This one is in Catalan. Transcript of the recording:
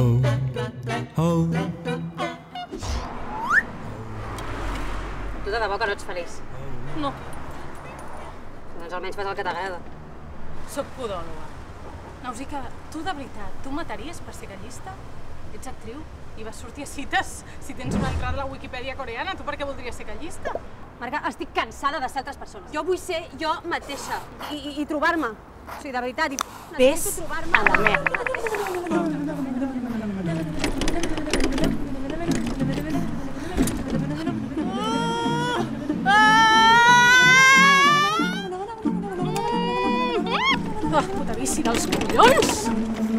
Oh. Tu de debò que no ets feliç. No, Doncs almenys fas el que t'agrada. sóc podòloga. Nausica, tu de veritat, tu mataries per ser gallista? Ets actriu i vas sortir a cites. Si tens una entrada a la Wikipedia coreana, tu per què voldries ser gallista? Marga, estic cansada de ser altres persones. Jo vull ser jo mateixa i, i, i trobar-me. O sigui, de veritat, i Ves necessito trobar-me a la merda. Ah, puta bici dels collons!